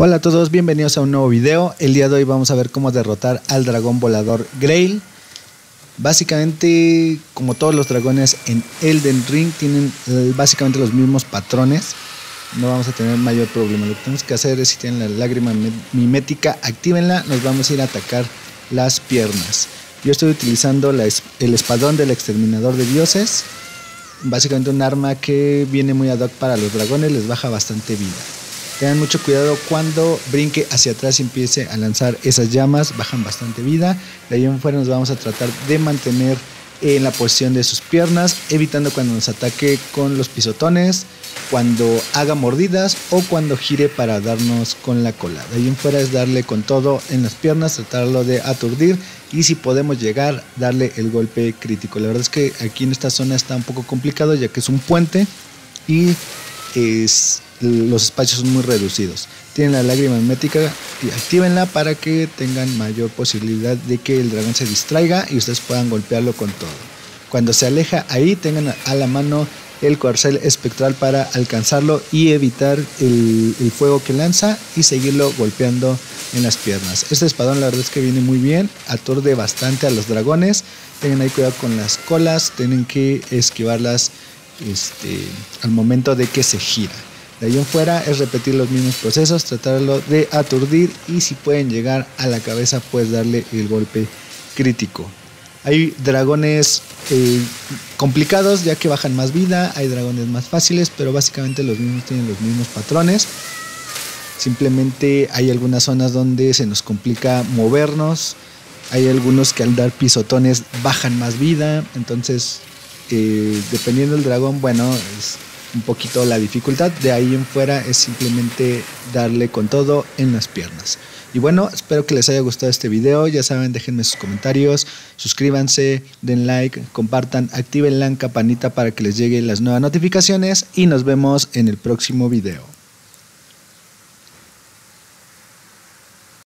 Hola a todos, bienvenidos a un nuevo video. El día de hoy vamos a ver cómo derrotar al dragón volador Grail. Básicamente, como todos los dragones en Elden Ring, tienen básicamente los mismos patrones. No vamos a tener mayor problema. Lo que tenemos que hacer es, si tienen la lágrima mimética, actívenla. Nos vamos a ir a atacar las piernas. Yo estoy utilizando el espadón del exterminador de dioses. Básicamente un arma que viene muy ad hoc para los dragones, les baja bastante vida. Tengan mucho cuidado cuando brinque hacia atrás y empiece a lanzar esas llamas, bajan bastante vida. De ahí en fuera nos vamos a tratar de mantener en la posición de sus piernas, evitando cuando nos ataque con los pisotones, cuando haga mordidas o cuando gire para darnos con la cola. De ahí en fuera es darle con todo en las piernas, tratarlo de aturdir y si podemos llegar, darle el golpe crítico. La verdad es que aquí en esta zona está un poco complicado ya que es un puente y es los espacios son muy reducidos. Tienen la lágrima hermética y actívenla para que tengan mayor posibilidad de que el dragón se distraiga y ustedes puedan golpearlo con todo. Cuando se aleja ahí, tengan a la mano el corcel espectral para alcanzarlo y evitar el, el, fuego que lanza y seguirlo golpeando en las piernas. Este espadón la verdad es que viene muy bien, aturde bastante a los dragones. Tengan ahí cuidado con las colas, tienen que esquivarlas este, al momento de que se gira. De ahí en fuera es repetir los mismos procesos, tratarlo de aturdir y si pueden llegar a la cabeza pues darle el golpe crítico. Hay dragones eh, complicados ya que bajan más vida, hay dragones más fáciles, pero básicamente los mismos tienen los mismos patrones. Simplemente hay algunas zonas donde se nos complica movernos, hay algunos que al dar pisotones bajan más vida, entonces eh, dependiendo del dragón, bueno, es un poquito la dificultad. De ahí en fuera es simplemente darle con todo en las piernas. Y bueno, espero que les haya gustado este video. Ya saben, déjenme sus comentarios, suscríbanse, den like, compartan, activen la campanita para que les lleguen las nuevas notificaciones y nos vemos en el próximo video.